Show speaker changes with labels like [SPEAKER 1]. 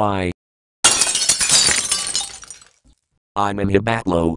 [SPEAKER 1] Hi. I'm in Hibatlo.